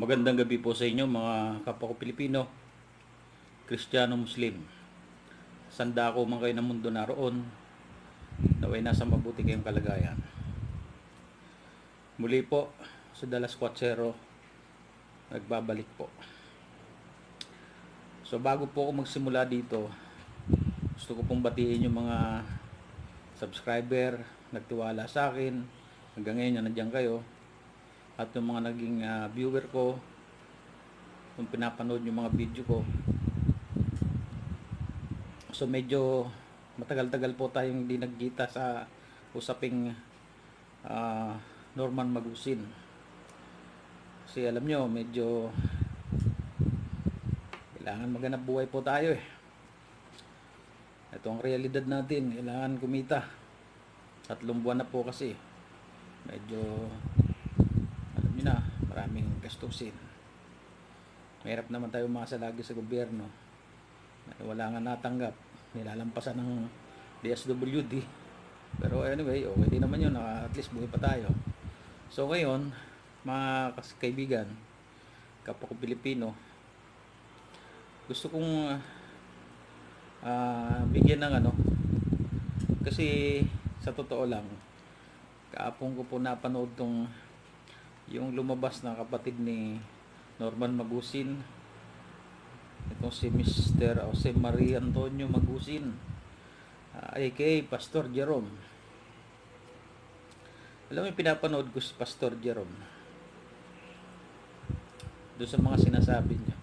Magandang gabi po sa inyo mga kapwa ko Pilipino, Kristiyano, Muslim. Sanda ko man kayo ng mundo naroon, naway nasa mabuti kayong kalagayan. Muli po sa Dallas Quatsero, nagbabalik po. So bago po ako magsimula dito, gusto ko pong batiin yung mga subscriber, nagtiwala sa akin, hanggang ngayon na nandiyan kayo, at yung mga naging ah, viewer ko kung pinapanood yung mga video ko. So medyo matagal-tagal po tayong hindi nagkita sa usaping ah, Norman Magusin. Kasi alam nyo medyo kailangan maganap buhay po tayo eh. Ito ang realidad natin kailangan kumita. Tatlong buwan na po kasi. Medyo niyo na, maraming gastusin. Mahirap naman tayo umasa lagi sa gobyerno. Wala nga natanggap. Nilalampasan ng DSWD. Pero anyway, okay din naman yun. Naka, at least buhay pa tayo. So ngayon, mga kaibigan, kapwa ko Pilipino, gusto kong ah, bigyan ng ano, kasi sa totoo lang, kaapong ko po napanood tong yung lumabas na kapatid ni Norman Magusin. Itong si Mr. Jose Maria Antonio Magusin uh, aka Pastor Jerome. Alam mo pinapanood ko si Pastor Jerome? Doon sa mga sinasabi niya.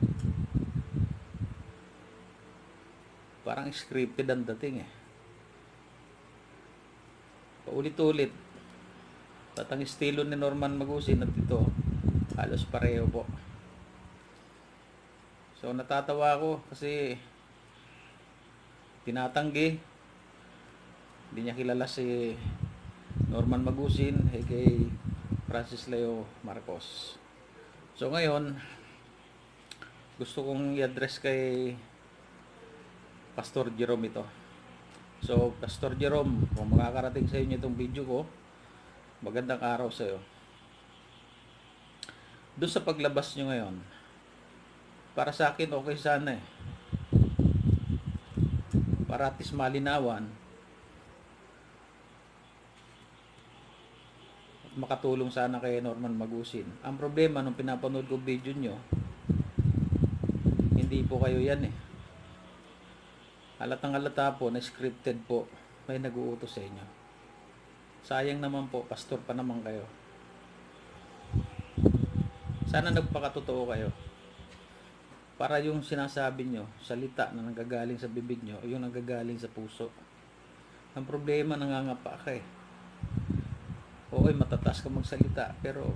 Parang scripted ang dating eh. Paulit-ulit at ang estilo ni Norman Magusin at ito, halos pareho po. So natatawa ako kasi tinatanggi. Hindi niya kilala si Norman Magusin, kay Francis Leo Marcos. So ngayon, gusto kong i-address kay Pastor Jerome ito. So, Pastor Jerome, kung makakarating sa inyo itong video ko, Magandang araw sa iyo. Doon sa paglabas nyo ngayon, para sa akin okay sana eh. Para at least malinawan at makatulong sana kay Norman Magusin. Ang problema nung pinapanood ko video nyo, hindi po kayo yan eh. Halatang halata po na scripted po may nag-uutos sa inyo. Sayang naman po, pastor pa naman kayo. Sana nagpakatotoo kayo. Para yung sinasabi nyo, salita na nanggagaling sa bibig nyo, yung nanggagaling sa puso. Ang problema, nangangapa ka eh. Oo, matatas ka magsalita, pero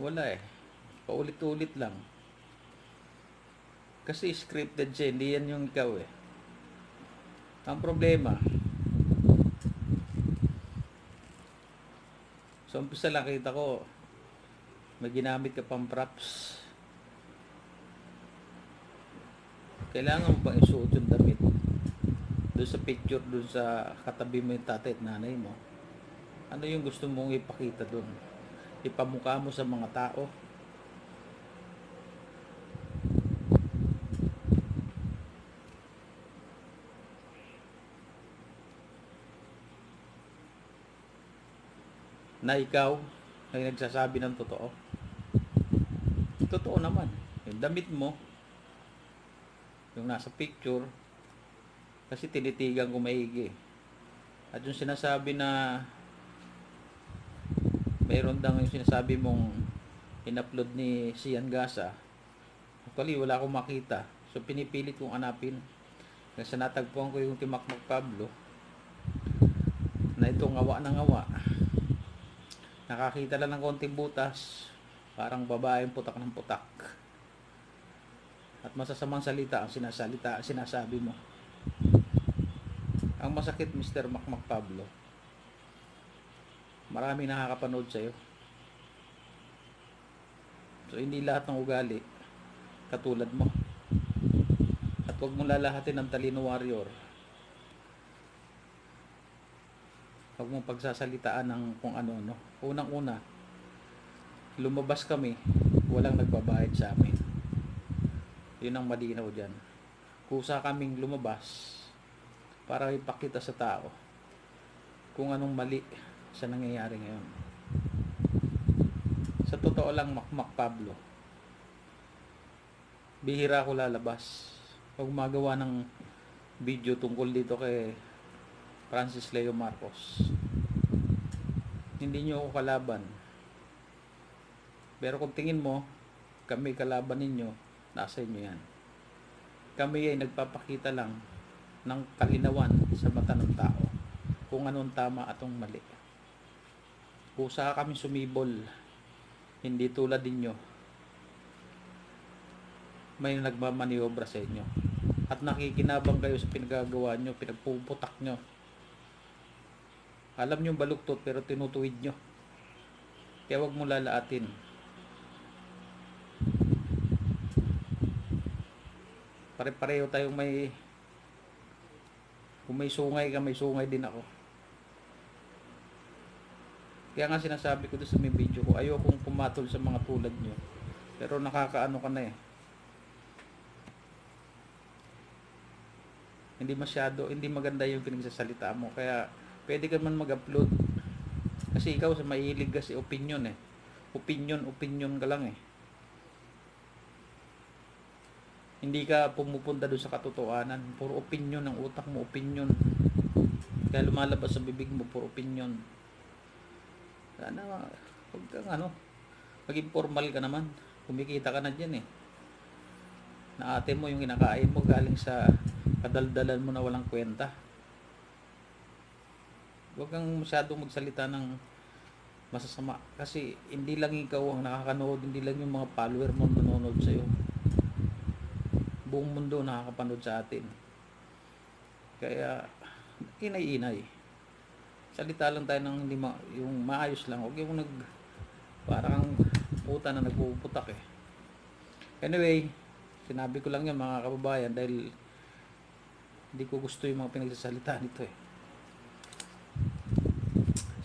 wala eh. Paulit-ulit lang. Kasi scripted siya, hindi yan yung ikaw eh. Ang problema, So, umpisa lang kita ko, may ginamit ka pang props. Kailangan mo pang isuot yung damit. Doon sa picture, doon sa katabi mo yung tatay at nanay mo. Ano yung gusto mong ipakita doon? Ipamukha mo sa mga tao. Na ikaw ay nagsasabi ng totoo. Totoo naman. Yung damit mo, yung nasa picture, kasi tinitigan ko maigi. At yung sinasabi na mayroon daw yung sinasabi mong in-upload ni Sian Gasa, actually wala akong makita. So pinipilit kong anapin. Kasi natagpuan ko yung Timakmak Pablo na itong ngawa ng ngawa nakakita lang ng konting butas. Parang babaeng putak ng putak. At masasamang salita ang sinasalita sinasabi mo. Ang masakit Mr. Makmak Pablo. Marami nakakapanood sa'yo. So hindi lahat ng ugali katulad mo. At huwag mong lalahatin ng talino warrior. Huwag mong pagsasalitaan ng kung ano no unang una lumabas kami, walang nagbabayad sa amin. Yun ang malinaw dyan. Kusa kaming lumabas para ipakita sa tao kung anong mali sa nangyayari ngayon. Sa totoo lang, Makmak Pablo, bihira ako lalabas. Pag gumagawa ng video tungkol dito kay Francis Leo Marcos. Hindi nyo ako kalaban. Pero kung tingin mo, kami kalaban ninyo, nasa inyo yan. Kami ay nagpapakita lang ng kalinawan sa mata ng tao kung anong tama atong mali. Kusa kami sumibol, hindi tulad ninyo. May nagmamaniobra sa inyo. At nakikinabang kayo sa pinagagawa nyo, pinagpuputak nyo. Alam nyo baluktot pero tinutuwid nyo. Kaya wag mo lalaatin. Pare-pareho tayong may kung may sungay ka, may sungay din ako. Kaya nga sinasabi ko doon sa may video ko, ayokong pumatol sa mga tulad nyo. Pero nakakaano ka na eh. Hindi masyado, hindi maganda yung pinagsasalita mo. Kaya pwede ka man mag-upload. Kasi ikaw sa mahilig kasi opinion eh. Opinion, opinion ka lang eh. Hindi ka pumupunta doon sa katotohanan. Puro opinion ang utak mo, opinion. Kaya lumalabas sa bibig mo, puro opinion. Sana, huwag kang ano, maging formal ka naman. Kumikita ka na dyan eh. Na ate mo yung kinakain mo galing sa kadaldalan mo na walang kwenta. Huwag kang masyadong magsalita ng masasama. Kasi hindi lang ikaw ang nakakanood, hindi lang yung mga follower mo nanonood sa'yo buong mundo nakakapanood sa atin. Kaya, inay-inay. Salita lang tayo ng lima, yung maayos lang. Huwag yung nag, parang puta na nagpuputak eh. Anyway, sinabi ko lang yan mga kababayan dahil hindi ko gusto yung mga pinagsasalita nito eh.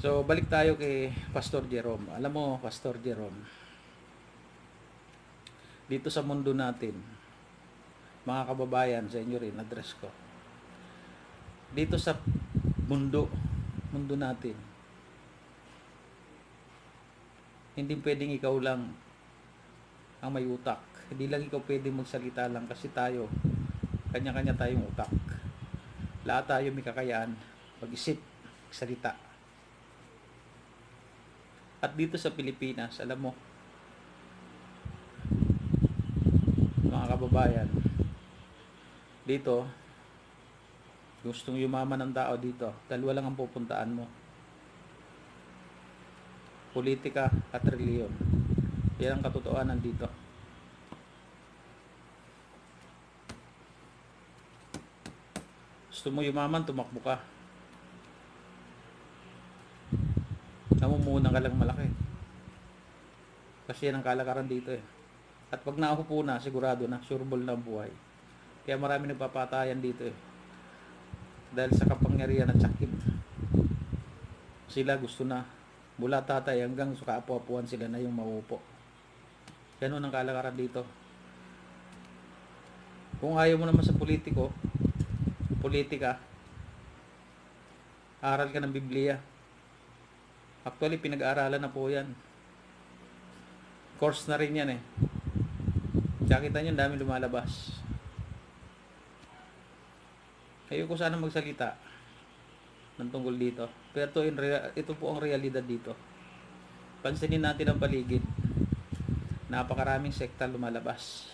So, balik tayo kay Pastor Jerome. Alam mo, Pastor Jerome, dito sa mundo natin, mga kababayan, sa inyo rin, address ko. Dito sa mundo, mundo natin, hindi pwedeng ikaw lang ang may utak. Hindi lang ikaw pwedeng magsalita lang kasi tayo, kanya-kanya tayong utak. Lahat tayo may kakayaan, mag-isip, salita. At dito sa Pilipinas, alam mo, mga kababayan, dito, gustong yumaman ng tao dito, dalawa lang ang pupuntaan mo. Politika at reliyon. Yan ang katotohanan dito. Gusto mo yumaman, tumakbo ka. Namumunan ka lang malaki. Kasi yan ang kalakaran dito eh. At pag naupo na, sigurado na, sureball na ang buhay. Kaya marami nagpapatayan dito eh. Dahil sa kapangyarihan at sakit. Sila gusto na mula tatay hanggang sa kaapu-apuan sila na yung maupo. Ganun ang kalakaran dito. Kung ayaw mo naman sa politiko, politika, aral ka ng Biblia. Actually, pinag-aaralan na po yan. Course na rin yan eh. Kaya kita nyo, dami lumalabas. Ayoko sana magsalita ng tungkol dito. Pero ito, in ito po ang realidad dito. Pansinin natin ang paligid. Napakaraming sekta lumalabas.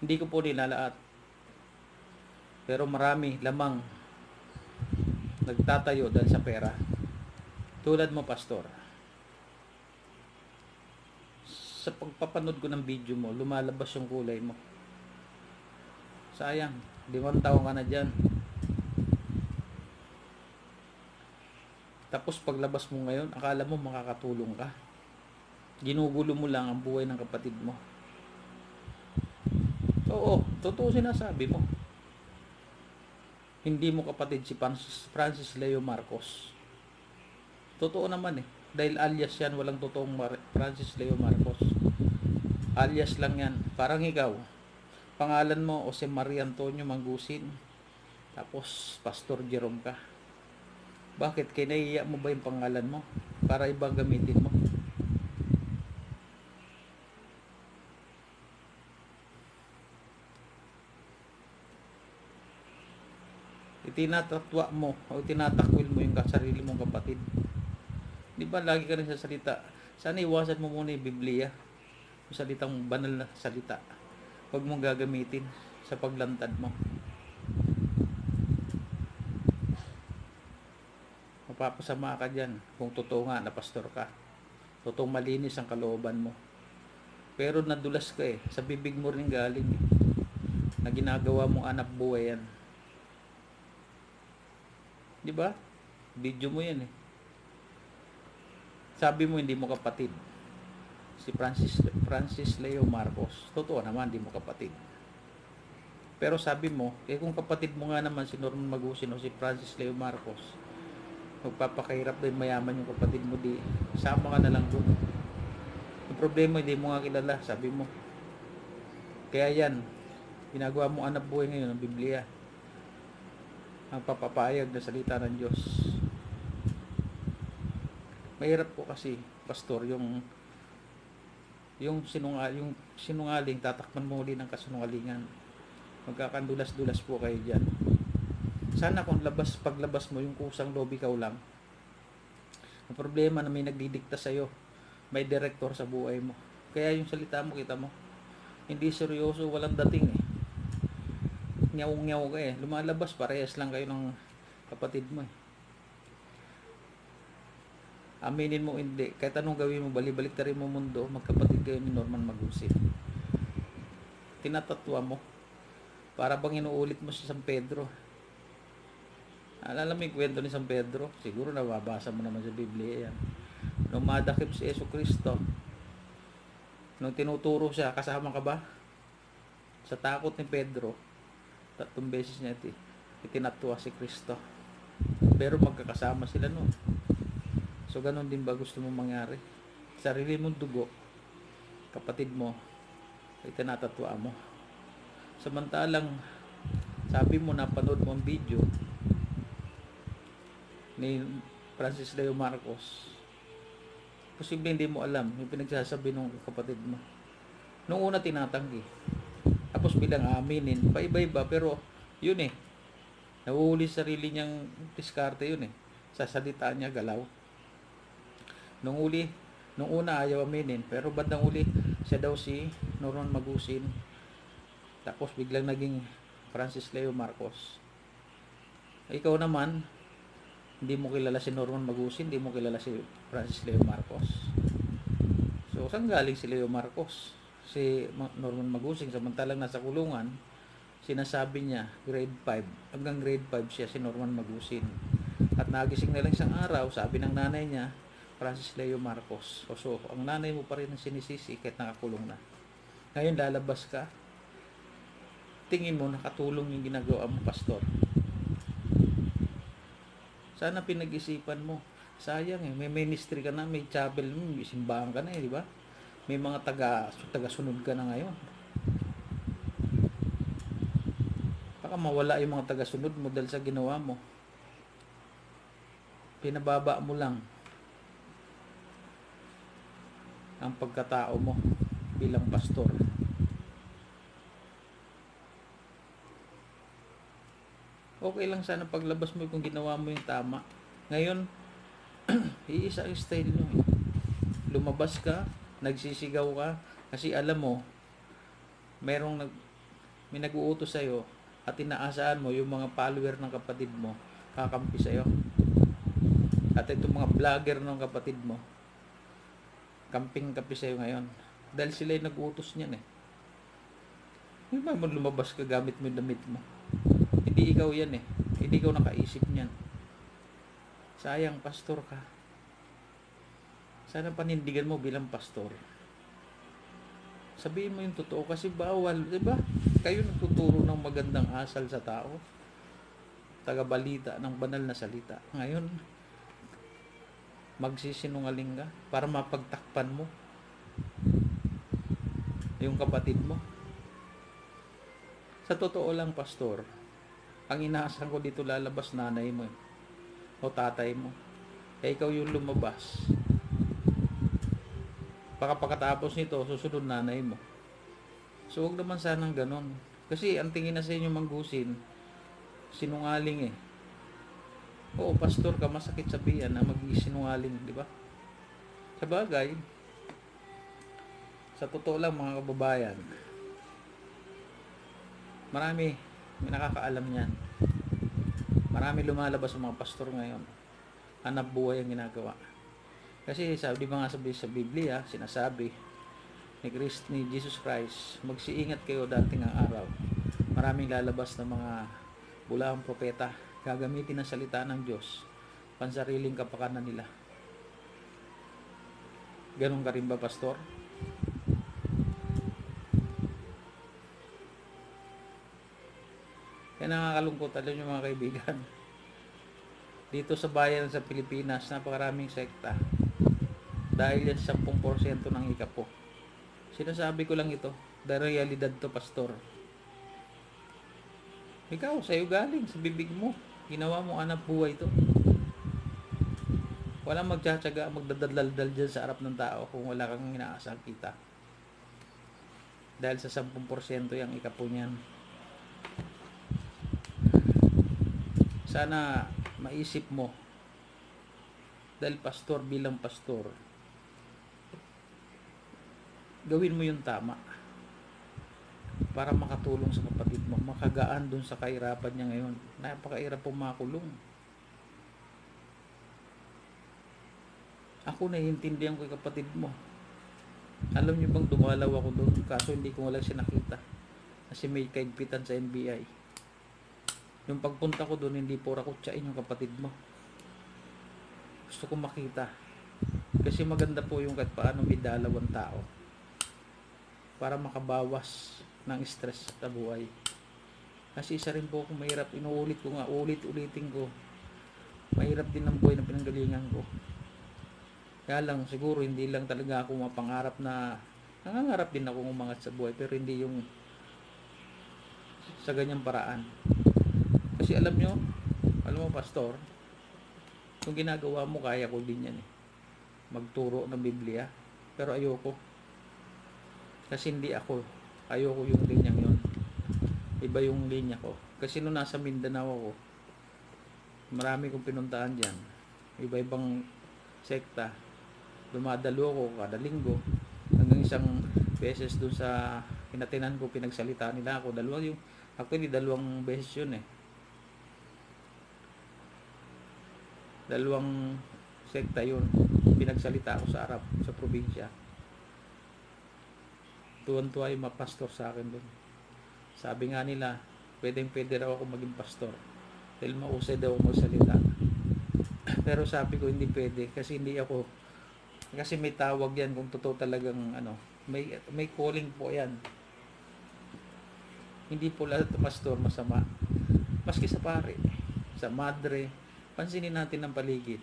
Hindi ko po nilalaat. Pero marami lamang nagtatayo dahil sa pera. Tulad mo, pastor. Sa pagpapanood ko ng video mo, lumalabas yung kulay mo. Sayang, limang taon ka na dyan. Tapos paglabas mo ngayon, akala mo makakatulong ka. Ginugulo mo lang ang buhay ng kapatid mo. Oo, totoo sinasabi mo. Hindi mo kapatid si Francis, Leo Marcos. Totoo naman eh. Dahil alias yan, walang totoong Mar- Francis Leo Marcos. Alias lang yan. Parang ikaw, pangalan mo Jose Maria Antonio Mangusin. Tapos, Pastor Jerome ka. Bakit? Kinaiya mo ba yung pangalan mo? Para iba gamitin mo? Itinatatwa mo o tinatakwil mo yung sarili mong kapatid. Di ba lagi ka rin sa salita? Sana iwasan mo muna yung Biblia. Yung salitang banal na salita. Huwag mong gagamitin sa paglantad mo. Mapapasama ka dyan kung totoo nga na pastor ka. Totoong malinis ang kalooban mo. Pero nadulas ka eh. Sa bibig mo rin galing eh. Na ginagawa mong anak buhay yan. Di ba? Video mo yan eh. Sabi mo hindi mo kapatid. Si Francis Francis Leo Marcos. Totoo naman hindi mo kapatid. Pero sabi mo, eh kung kapatid mo nga naman si Norman Magusin o si Francis Leo Marcos, magpapakahirap din mayaman yung kapatid mo di sama ka na lang doon. Yung problema hindi mo nga kilala, sabi mo. Kaya yan, ginagawa mo anak buhay ngayon ng Biblia ang papapayag na salita ng Diyos. Mahirap po kasi, pastor, yung yung sinungal yung sinungaling tatakpan mo uli ng kasinungalingan. Magkakandulas-dulas po kayo diyan. Sana kung labas paglabas mo yung kusang lobby ikaw lang. Ang problema na may nagdidikta sa iyo, may director sa buhay mo. Kaya yung salita mo kita mo, hindi seryoso, walang dating eh nyaw-nyaw ka eh. Lumalabas, parehas lang kayo ng kapatid mo eh. Aminin mo hindi. Kahit anong gawin mo, balibalik ta rin mo mundo, magkapatid kayo ni Norman Magusin. Tinatatwa mo. Para bang inuulit mo si San Pedro. Alala mo yung kwento ni San Pedro? Siguro nababasa mo naman sa Biblia yan. Nung madakip si Yeso Kristo, nung tinuturo siya, kasama ka ba? Sa takot ni Pedro, tatlong beses niya iti, itinatwa si Kristo. Pero magkakasama sila noon. So ganun din ba gusto mo mangyari? Sarili mong dugo, kapatid mo, itinatatwa mo. Samantalang, sabi mo na panood mo ang video ni Francis Leo Marcos, posible hindi mo alam yung pinagsasabi ng kapatid mo. Noong una tinatanggi, tapos bilang aminin, paiba-iba pero yun eh. Nahuhuli sarili niyang diskarte yun eh. Sa salita niya galaw. Nung uli, nung una ayaw aminin, pero bandang uli siya daw si Norman Magusin. Tapos biglang naging Francis Leo Marcos. Ikaw naman, hindi mo kilala si Norman Magusin, hindi mo kilala si Francis Leo Marcos. So, saan galing si Leo Marcos? Si Norman Magusing samantalang nasa kulungan sinasabi niya grade 5 hanggang grade 5 siya si Norman Magusin at nagising na lang isang araw sabi ng nanay niya Francis Leo Marcos. So, so ang nanay mo pa rin ang sinisisi kahit nakakulong na. Ngayon lalabas ka. Tingin mo nakatulong yung ginagawa mo pastor. Sana pinag-isipan mo. Sayang eh may ministry ka na may chapel may simbahan ka na eh di ba may mga taga taga-sunod ka na ngayon. Baka mawala yung mga taga-sunod mo dahil sa ginawa mo. Pinababa mo lang ang pagkatao mo bilang pastor. Okay lang sana paglabas mo kung ginawa mo yung tama. Ngayon, iisa ang style nyo. Lumabas ka, nagsisigaw ka kasi alam mo merong nag may nag-uutos sa iyo at inaasahan mo yung mga follower ng kapatid mo kakampi sa iyo at itong mga vlogger ng kapatid mo kamping kapi sa iyo ngayon. Dahil sila yung nag-uutos niyan eh. Hindi mo lumabas ka gamit mo yung damit mo. Hindi ikaw yan eh. Hindi ikaw nakaisip niyan. Sayang pastor ka sana panindigan mo bilang pastor. Sabihin mo yung totoo kasi bawal, 'di ba? Kayo nagtuturo ng magandang asal sa tao. Tagabalita ng banal na salita. Ngayon, magsisinungaling ka para mapagtakpan mo yung kapatid mo. Sa totoo lang, pastor, ang inaasahan ko dito lalabas nanay mo eh, o tatay mo. Eh, ikaw yung lumabas. Baka pagkatapos nito, susunod nanay mo. So, huwag naman sanang ganon. Kasi ang tingin na sa inyo manggusin, sinungaling eh. Oo, pastor ka, masakit sabihan na mag-sinungaling, di ba? Sa bagay, sa totoo lang mga kababayan, marami, may nakakaalam niyan. Marami lumalabas sa mga pastor ngayon. Hanap buhay ang ginagawa. Kasi sabi nga sabi sa Biblia, sinasabi ni Christ, ni Jesus Christ, magsiingat kayo dating ang araw. Maraming lalabas na mga bulahang propeta, gagamitin ang salita ng Diyos, pansariling kapakanan nila. Ganon ka rin ba, Pastor? Kaya nakakalungkot alam nyo mga kaibigan. Dito sa bayan sa Pilipinas, napakaraming sekta. Dahil yan 10% ng ikapo. Sinasabi ko lang ito. Dahil realidad to, pastor. Ikaw, sa'yo galing, sa bibig mo. Ginawa mo anak buhay to. Walang magtsatsaga, magdadaldal dyan sa harap ng tao kung wala kang inaasang kita. Dahil sa 10% yung ikapo niyan. Sana maisip mo dahil pastor bilang pastor gawin mo yung tama. Para makatulong sa kapatid mo. Makagaan dun sa kahirapan niya ngayon. Napakahirap pumakulong. Ako naiintindihan ko yung kapatid mo. Alam niyo bang dumalaw ako doon kaso hindi ko wala siya nakita. Kasi may kaigpitan sa NBI yung pagpunta ko doon hindi po rakutsain yung kapatid mo. Gusto ko makita. Kasi maganda po yung kahit paano may dalawang tao para makabawas ng stress sa buhay. Kasi isa rin po akong mahirap, inuulit ko nga, ulit-ulitin ko. Mahirap din ang buhay na pinanggalingan ko. Kaya lang, siguro hindi lang talaga ako mapangarap na, nangangarap din ako umangat sa buhay, pero hindi yung sa ganyang paraan. Kasi alam nyo, alam mo pastor, kung ginagawa mo, kaya ko din yan eh. Magturo ng Biblia. Pero ayoko kasi hindi ako. Ayoko yung linyang yon. Iba yung linya ko. Kasi nung nasa Mindanao ako, marami kong pinuntahan dyan. Iba-ibang sekta. Dumadalo ako kada linggo. Hanggang isang beses dun sa kinatinan ko, pinagsalita nila ako. Dalawa yung, actually dalawang beses yun eh. Dalawang sekta yun. Pinagsalita ako sa Arab, sa probinsya tuwan-tuwa yung mga pastor sa akin doon. Sabi nga nila, pwedeng pwede raw ako maging pastor. Dahil mausay daw ako magsalita. Pero sabi ko hindi pwede kasi hindi ako kasi may tawag yan kung totoo talagang ano, may may calling po yan. Hindi po lahat pastor masama. Maski sa pare, sa madre, pansinin natin ang paligid.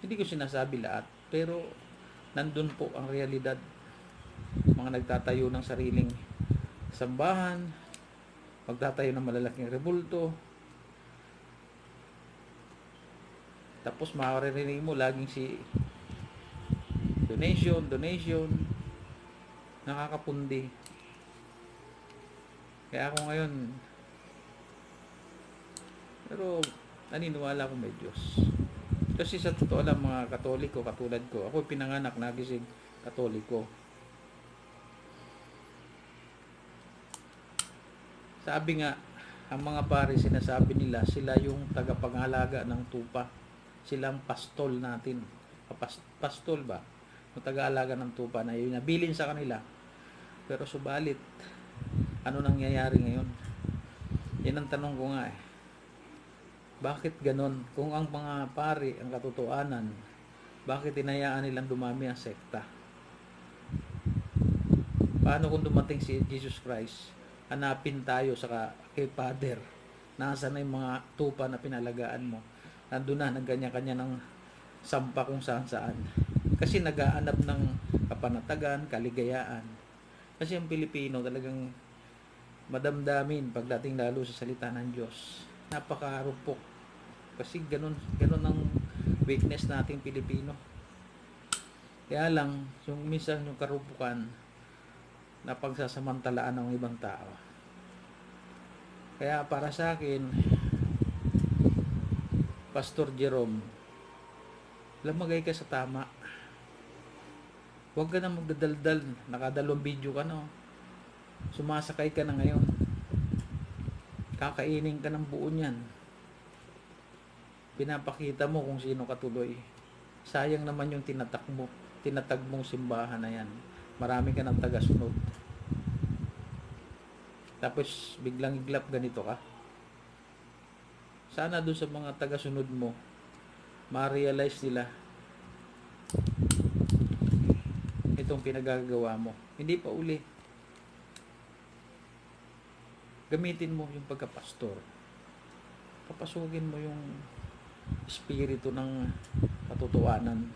Hindi ko sinasabi lahat, pero nandun po ang realidad. Mga nagtatayo ng sariling sambahan magtatayo ng malalaking rebulto. Tapos makaririnig mo laging si donation, donation nakakapundi. Kaya ako ngayon pero naniniwala ako may Diyos kasi sa totoo lang mga katoliko, katulad ko, ako pinanganak, nagising katoliko. Sabi nga, ang mga pare sinasabi nila, sila yung tagapangalaga ng tupa. Sila ang pastol natin. Pas, pastol ba? Yung taga-alaga ng tupa na yun, nabilin sa kanila. Pero subalit, ano nangyayari ngayon? Yan ang tanong ko nga eh bakit ganon? Kung ang mga pari, ang katotohanan, bakit inayaan nilang dumami ang sekta? Paano kung dumating si Jesus Christ, hanapin tayo sa kay Father, nasa na yung mga tupa na pinalagaan mo? nandun na, nagkanya-kanya ng sampa kung saan saan. Kasi nagaanap ng kapanatagan, kaligayaan. Kasi ang Pilipino talagang madamdamin pagdating lalo sa salita ng Diyos. Napakarupok. Kasi ganun, ganun ang weakness nating Pilipino. Kaya lang, yung minsan yung karupukan, na pagsasamantalaan ng ibang tao. Kaya para sa akin, Pastor Jerome, lamagay ka sa tama. Huwag ka na magdadaldal. Nakadalawang video ka no. Sumasakay ka na ngayon. Kakainin ka ng buo niyan. Pinapakita mo kung sino katuloy. Sayang naman yung tinatak mo, tinatag mong simbahan na yan. Marami ka ng tagasunod. Tapos biglang iglap ganito ka. Sana doon sa mga tagasunod mo, ma-realize nila itong pinagagawa mo. Hindi pa uli. Gamitin mo yung pagkapastor. Papasukin mo yung espiritu ng katotohanan.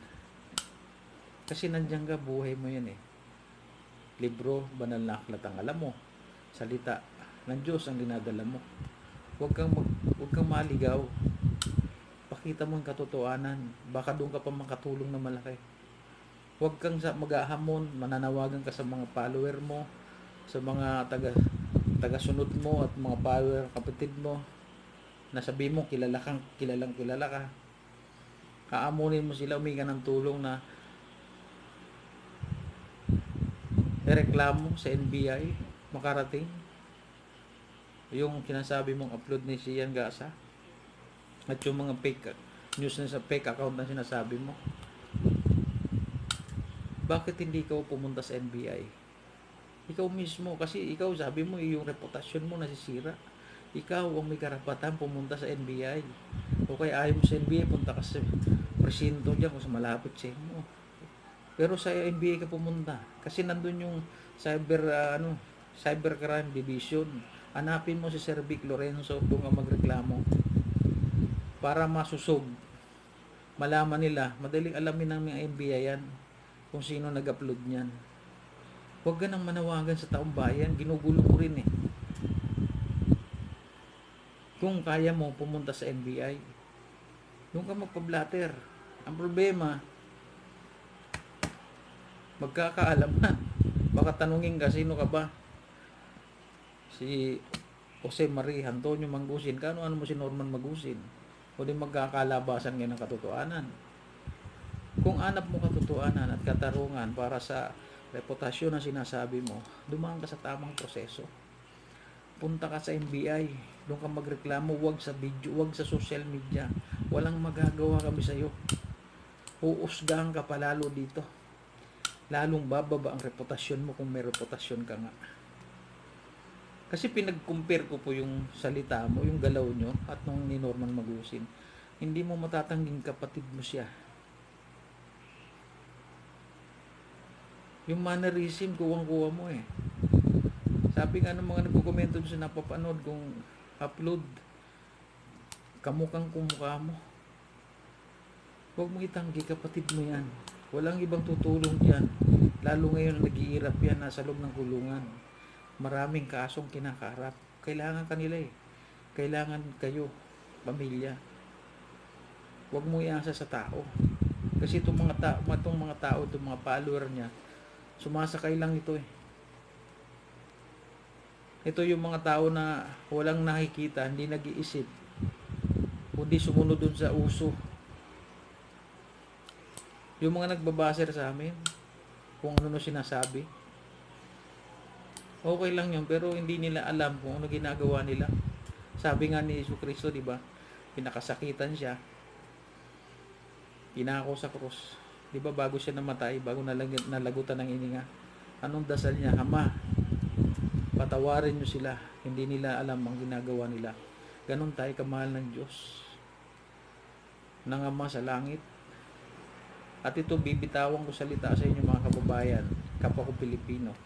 Kasi nandiyan ka, buhay mo yan eh. Libro, banal na aklat ang alam mo. Salita ng Diyos ang dinadala mo. Huwag kang, mag, huwag kang maligaw. Pakita mo ang katotohanan. Baka doon ka pa makatulong na malaki. Huwag kang sa maghahamon, mananawagan ka sa mga follower mo, sa mga taga tagasunod mo at mga follower kapatid mo na sabi mo kilala kang kilalang kilala ka. Kaamunin mo sila uminga ng tulong na reklamo sa NBI makarating. Yung sinasabi mong upload ni Sian Gasa at yung mga fake news na sa fake account na sinasabi mo. Bakit hindi ka pumunta sa NBI ikaw mismo, kasi ikaw sabi mo, yung reputasyon mo nasisira. Ikaw ang may karapatan pumunta sa NBI. O kaya ayaw mo sa NBI, punta ka sa presinto dyan kung malapit sa mo. Pero sa NBI ka pumunta. Kasi nandun yung cyber, uh, ano, cybercrime division. Hanapin mo si Sir Vic Lorenzo kung ka magreklamo. Para masusog. Malaman nila, madaling alamin ng mga NBI yan kung sino nag-upload niyan. Huwag ka nang manawagan sa taong bayan. Ginugulo mo rin eh. Kung kaya mo pumunta sa NBI, doon ka magpa-blatter. Ang problema, magkakaalam na. Baka tanungin ka, sino ka ba? Si Jose Marie Antonio Mangusin. Kano ano mo si Norman Magusin? O di magkakalabasan ngayon ng katotohanan. Kung anap mo katotohanan at katarungan para sa reputasyon na sinasabi mo, dumaan ka sa tamang proseso. Punta ka sa NBI, doon ka magreklamo, wag sa video, wag sa social media. Walang magagawa kami sa iyo. Uusgahan ka palalo dito. Lalong bababa ang reputasyon mo kung may reputasyon ka nga. Kasi pinag-compare ko po yung salita mo, yung galaw nyo, at nung ni Norman Magusin. Hindi mo matatangging kapatid mo siya Yung mannerism, kuwang-kuwa mo eh. Sabi nga ng mga nagko-komento sa napapanood kung upload, kamukang kumukha mo. Huwag mo itanggi, kapatid mo yan. Walang ibang tutulong diyan. Lalo ngayon nag-iirap yan, nasa loob ng kulungan. Maraming kasong kinakarap. Kailangan kanila eh. Kailangan kayo, pamilya. Huwag mo iasa sa tao. Kasi itong mga, ta- itong mga tao, itong mga follower niya, Sumasakay lang ito eh. Ito yung mga tao na walang nakikita, hindi nag-iisip, kundi sumunod dun sa uso. Yung mga nagbabaser sa amin, kung ano no sinasabi, okay lang yun, pero hindi nila alam kung ano ginagawa nila. Sabi nga ni Yesu Cristo, di ba? Pinakasakitan siya. Pinako sa krus. Di ba bago siya namatay, bago nalag, nalagutan ng ininga, anong dasal niya? Ama, patawarin niyo sila. Hindi nila alam ang ginagawa nila. Ganon tayo kamahal ng Diyos. Nang Ama sa langit. At ito, bibitawan ko salita sa inyo mga kababayan, kapwa ko Pilipino,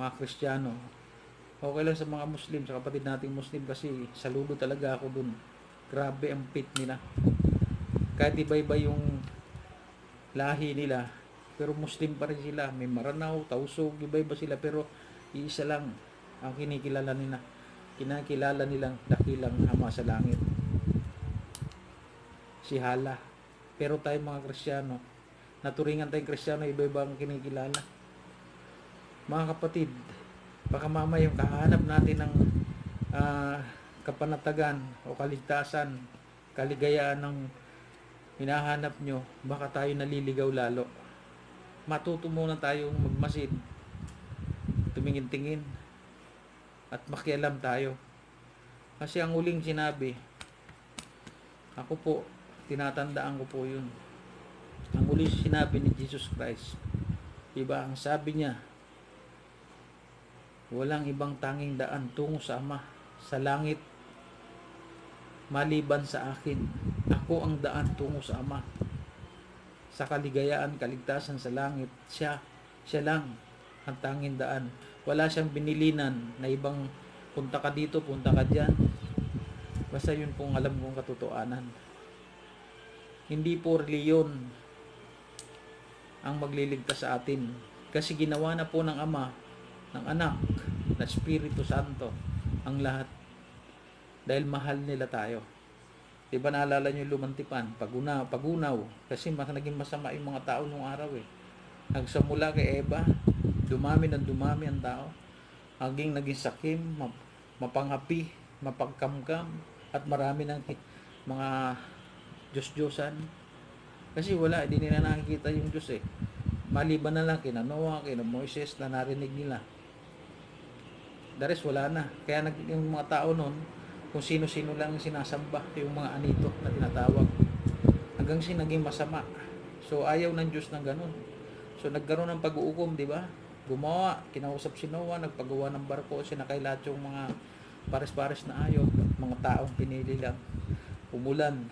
mga Kristiyano. Okay lang sa mga Muslim, sa kapatid nating Muslim kasi saludo talaga ako dun. Grabe ang pit nila. Kahit iba-iba yung lahi nila, pero Muslim pa rin sila. May Maranao, Tausog, iba-iba sila, pero iisa lang ang kinikilala nila. Kinakilala nilang dakilang Ama sa langit. Si Hala. Pero tayo mga Kristiyano, naturingan tayong Kristiyano, iba-iba ang kinikilala. Mga kapatid, baka mamaya kahanap natin ng ah, kapanatagan o kaligtasan, kaligayaan ng hinahanap nyo, baka tayo naliligaw lalo. Matuto muna tayong magmasid, tumingin-tingin, at makialam tayo. Kasi ang uling sinabi, ako po, tinatandaan ko po yun. Ang uling sinabi ni Jesus Christ, diba, ang sabi niya, walang ibang tanging daan tungo sa Ama, sa langit, maliban sa akin. Ako ang daan tungo sa Ama. Sa kaligayaan, kaligtasan sa langit, siya, siya lang ang tanging daan. Wala siyang binilinan na ibang punta ka dito, punta ka dyan. Basta yun pong alam kong katotohanan. Hindi po reliyon ang magliligtas sa atin. Kasi ginawa na po ng Ama, ng Anak, na Espiritu Santo, ang lahat. Dahil mahal nila tayo. Di ba naalala nyo lumantipan? Pagunaw, pagunaw. Kasi mas naging masama yung mga tao nung araw eh. Nagsamula kay Eva, dumami ng dumami ang tao. Hanggang naging sakim, map- mapangapi, mapagkamkam, at marami ng mga Diyos-Diyosan. Kasi wala, hindi nila nakikita yung Diyos eh. Maliban na lang kina Noah, kina Moises na narinig nila. Rest, wala na. Kaya nag, yung mga tao noon, kung sino-sino lang sinasamba, yung mga anito na tinatawag. Hanggang si naging masama. So, ayaw ng Diyos ng ganun. So, nagkaroon ng pag-uukom, di ba? Gumawa, kinausap si Noah, nagpagawa ng barko, sinakay lahat yung mga pares-pares na ayok, mga taong pinili lang. Umulan.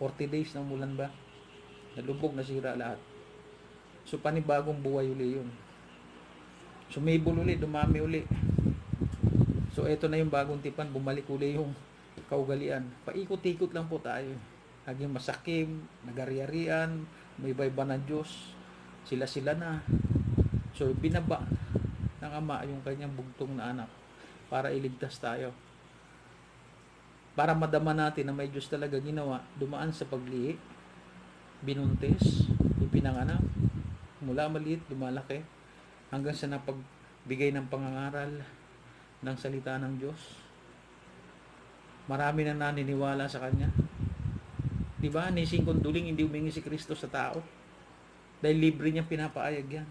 40 days na umulan ba? Nalubog, nasira lahat. So, panibagong buhay uli yun. Sumibol uli, dumami uli. So, eto na yung bagong tipan, bumalik uli yung kaugalian. Paikot-ikot lang po tayo. Naging masakim, nagari-arian, may iba-iba ng Diyos. Sila-sila na. So, binaba ng Ama yung kanyang bugtong na anak para iligtas tayo. Para madama natin na may Diyos talaga ginawa, dumaan sa paglihi, binuntis, ipinanganak, mula maliit, lumalaki, hanggang sa napagbigay ng pangangaral ng salita ng Diyos. Marami na naniniwala sa Kanya. Di ba? Nising kunduling hindi humingi si Kristo sa tao. Dahil libre niya pinapaayag yan.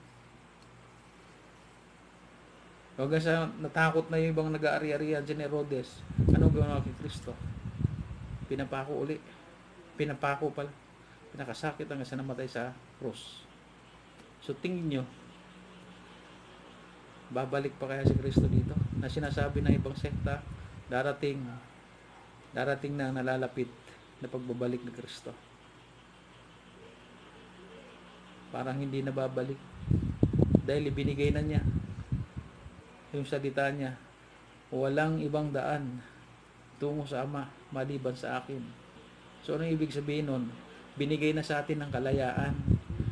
Huwag sa natakot na yung ibang nag-aari-arian si Herodes. Ano ginawa kay Kristo? Pinapako uli. Pinapako pala. Pinakasakit hanggang sa namatay sa cross. So tingin nyo, babalik pa kaya si Kristo dito? Na sinasabi ng ibang sekta, darating, darating na nalalapit na pagbabalik ni Kristo. Parang hindi na babalik. Dahil ibinigay na niya yung salita niya. Walang ibang daan tungo sa Ama maliban sa akin. So ano ibig sabihin nun? Binigay na sa atin ng kalayaan.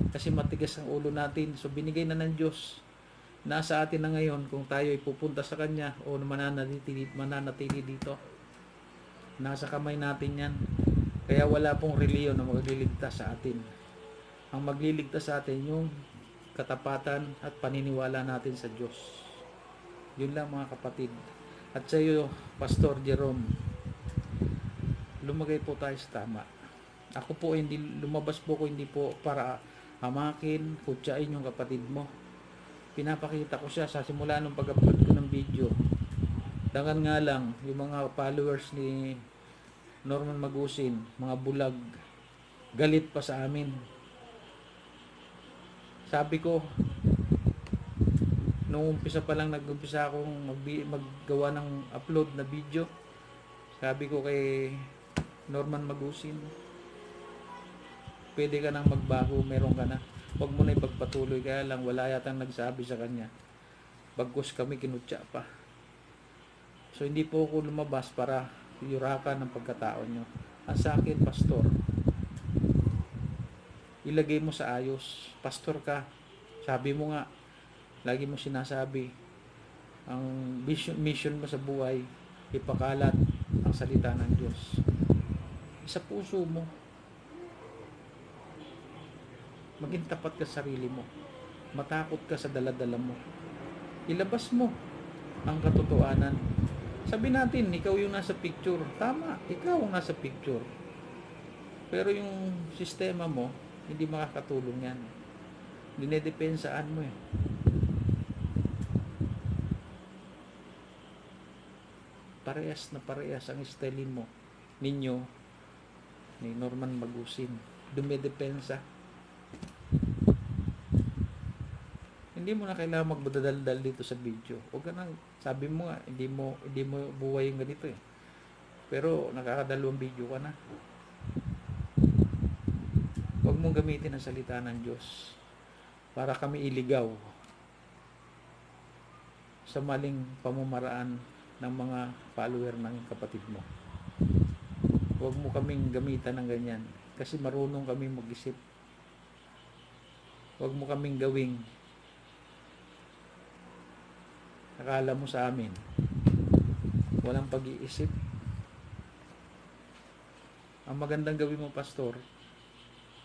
Kasi matigas ang ulo natin. So binigay na ng Diyos. Nasa atin na ngayon kung tayo ay pupunta sa Kanya o mananatili, mananatili dito. Nasa kamay natin yan. Kaya wala pong reliyon na magliligtas sa atin. Ang magliligtas sa atin yung katapatan at paniniwala natin sa Diyos. Yun lang mga kapatid. At sa iyo, Pastor Jerome, lumagay po tayo sa tama. Ako po hindi lumabas po ko hindi po para hamakin, kutsain yung kapatid mo. Pinapakita ko siya sa simula ng pag-upload ko ng video. Dangan nga lang, yung mga followers ni Norman Magusin, mga bulag, galit pa sa amin. Sabi ko, nung umpisa pa lang nag-umpisa akong magbi- maggawa ng upload na video, sabi ko kay Norman Magusin, pwede ka nang magbago, meron ka na. Huwag mo na ipagpatuloy, kaya lang wala yatang nagsabi sa kanya. Bagkus kami kinutya pa. So hindi po ako lumabas para yurakan ng pagkatao nyo. Ang sa akin, pastor, ilagay mo sa ayos. Pastor ka, sabi mo nga, lagi mo sinasabi, ang mission, mission mo sa buhay, ipakalat ang salita ng Diyos. Sa puso mo, maging tapat ka sa sarili mo. Matakot ka sa daladala mo. Ilabas mo ang katotohanan. Sabi natin, ikaw yung nasa picture. Tama, ikaw ang nasa picture. Pero yung sistema mo, hindi makakatulong yan. Dinedepensaan mo eh. Parehas na parehas ang style mo. Ninyo, ni Norman Magusin. Dumedepensa. Hindi mo na kailangan magbadaldal dito sa video. Huwag ka nang, sabi mo nga, hindi mo, hindi mo buhay yung ganito eh. Pero nakakadalawang video ka na. Huwag mong gamitin ang salita ng Diyos para kami iligaw sa maling pamamaraan ng mga follower ng kapatid mo. Huwag mo kaming gamitan ng ganyan kasi marunong kami mag-isip. Huwag mo kaming gawing akala mo sa amin. Walang pag-iisip. Ang magandang gawin mo pastor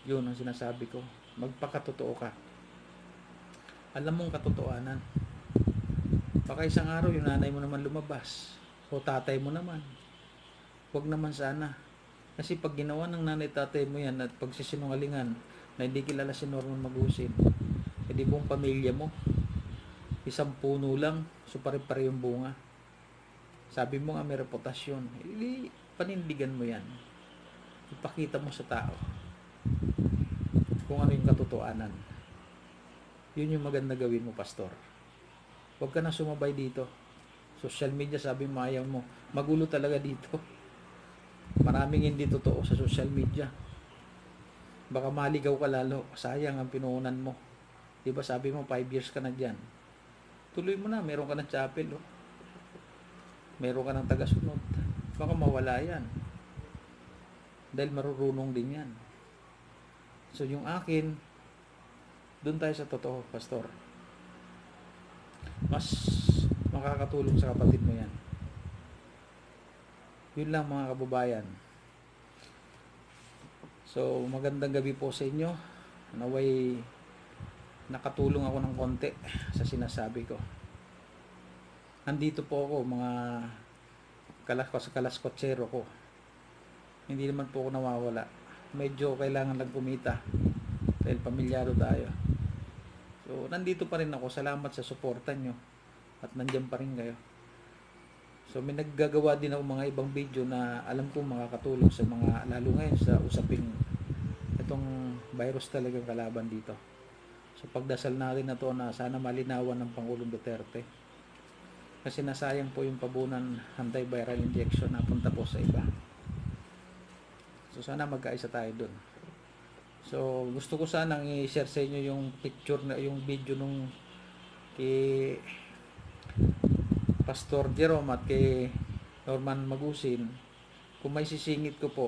yun ang sinasabi ko. Magpakatotoo ka. Alam mong katotohanan baka isang araw yung nanay mo naman lumabas. O tatay mo naman. Huwag naman sana. Kasi pag ginawa ng nanay tatay mo yan at pagsisinungalingan na hindi kilala si Norman Magusin edi buong pamilya mo. Isang puno lang so pare-pare yung bunga. Sabi mo nga may reputasyon. Ili panindigan mo yan. Ipakita mo sa tao kung ano yung katotohanan. Yun yung maganda gawin mo pastor huwag ka na sumabay dito social media sabi mo ayaw mo magulo talaga dito maraming hindi totoo sa social media baka maligaw ka lalo sayang ang pinuunan mo di ba sabi mo 5 years ka na dyan tuloy mo na, meron ka ng chapel, oh. meron ka ng tagasunod. Baka mawala yan. Dahil marurunong din yan. So yung akin, doon tayo sa totoo, pastor. Mas makakatulong sa kapatid mo yan. Yun lang mga kababayan. So magandang gabi po sa inyo. Naway nakatulong ako ng konti sa sinasabi ko. Nandito po ako mga kalas kalaskotsero ko. Hindi naman po ako nawawala. Medyo kailangan lang kumita dahil pamilyado tayo. So, nandito pa rin ako. Salamat sa suporta nyo. At nandyan pa rin kayo. So, may naggagawa din ako mga ibang video na alam ko makakatulong sa mga, lalo ngayon sa usaping itong virus talagang kalaban dito. So pagdasal natin na to na sana malinawan ng Pangulong Duterte. Kasi nasayang po yung pabunan antiviral injection na punta po sa iba. So sana magkaisa tayo dun. So gusto ko sanang i-share sa inyo yung picture na yung video nung kay Pastor Jerome at kay Norman Magusin. Kung may sisingit ko po,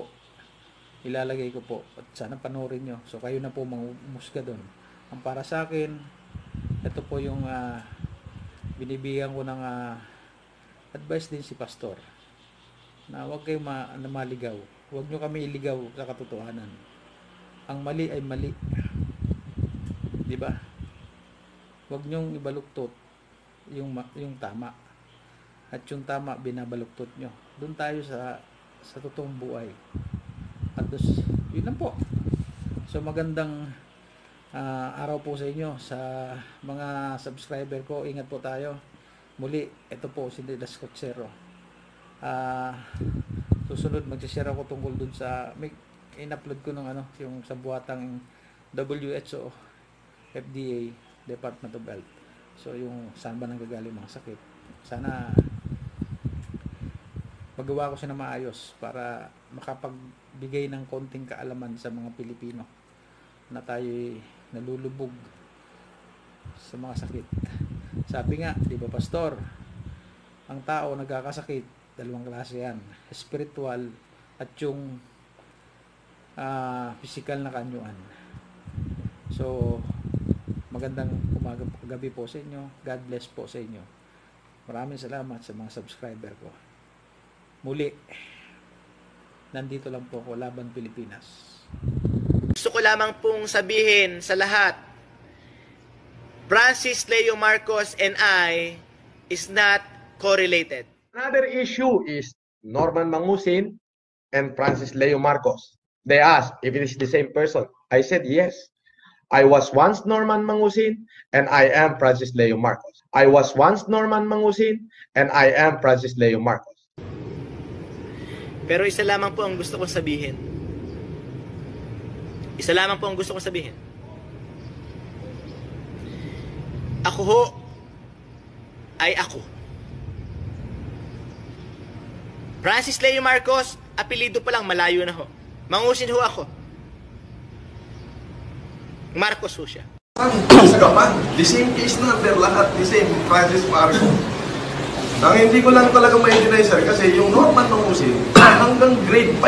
ilalagay ko po at sana panoorin nyo. So kayo na po mangumusga doon ang para sa akin ito po yung uh, binibigyan ko ng uh, advice din si pastor na huwag kayo ma maligaw huwag nyo kami iligaw sa katotohanan ang mali ay mali. Di ba huwag nyo ibaluktot yung yung tama. At yung tama binabaluktot nyo. Doon tayo sa sa totoong buhay. At dos, yun lang po. So magandang uh, araw po sa inyo. Sa mga subscriber ko ingat po tayo. Muli ito po si Dilas Cochero. Uh, susunod mag-share ako tungkol dun sa may in-upload ko ng ano yung sa buhatang WHO FDA Department of Health so yung saan ba nanggagaling mga sakit sana magawa ko siya na maayos para makapagbigay ng konting kaalaman sa mga Pilipino na tayo nalulubog sa mga sakit. Sabi nga, di ba pastor, ang tao nagkakasakit Dalawang klase yan. Spiritual at yung ah, physical na kanyuan. So, magandang umaga po, gabi po sa inyo. God bless po sa inyo. Maraming salamat sa mga subscriber ko. Muli, nandito lang po ako, Laban Pilipinas. Gusto ko lamang pong sabihin sa lahat, Francis Leo Marcos and I is not correlated. Another issue is Norman Mangusin and Francis Leo Marcos. They asked if it is the same person. I said yes. I was once Norman Mangusin and I am Francis Leo Marcos. I was once Norman Mangusin and I am Francis Leo Marcos. Pero isa lamang po ang gusto kong sabihin. Isa lamang po ang gusto kong sabihin. Ako ho ay ako. Francis Leo Marcos, apelido pa lang, malayo na ho. Mangusin ho ako. Marcos ho siya. Ka pa. The same case number, lahat the same. Francis Marco. Ang hindi ko lang talaga ma-deny, sir, kasi yung Norman Mangusin, hanggang grade 5